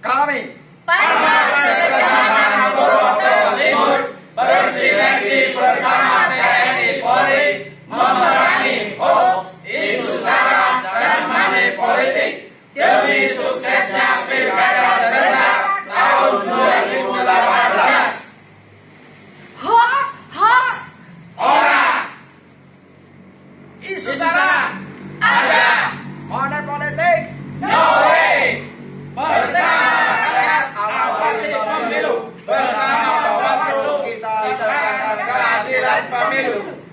革命，vai para melhor.